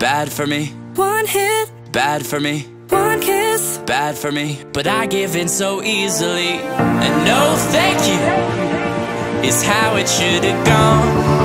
bad for me, One hit, bad for me, one kiss. bad for me. But I give in so easily, and no thank you is how it should have gone.